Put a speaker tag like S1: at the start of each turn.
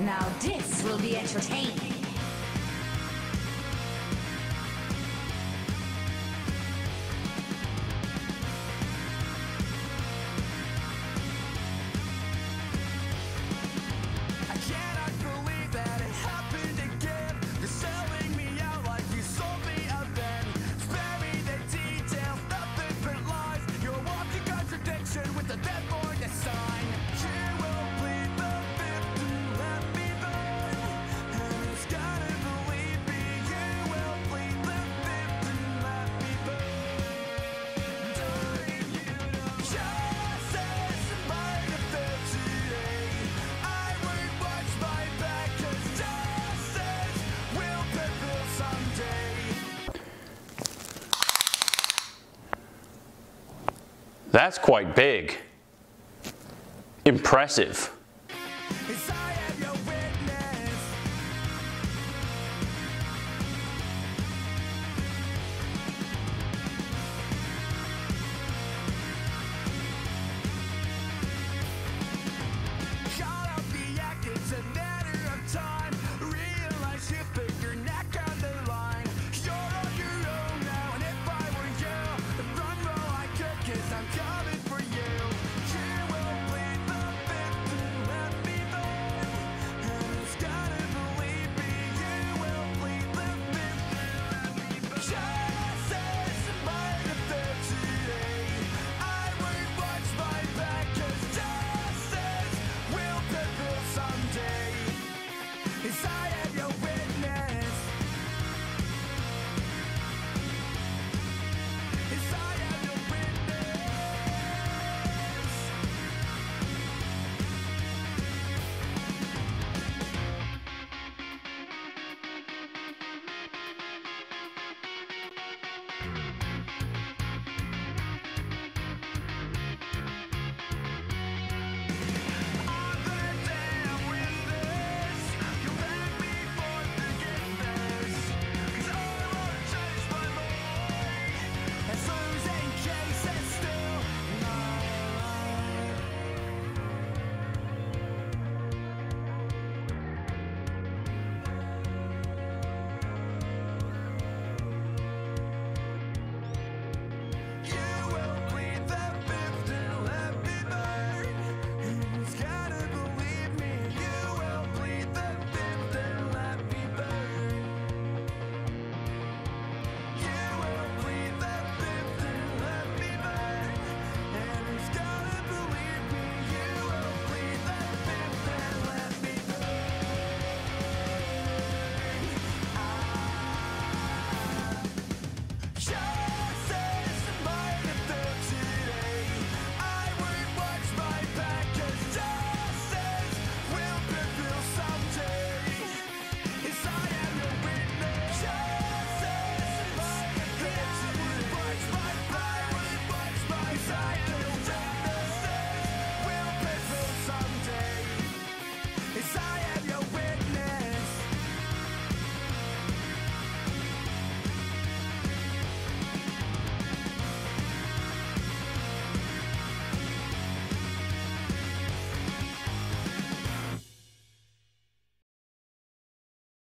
S1: Now this will be entertaining.
S2: That's quite big. Impressive.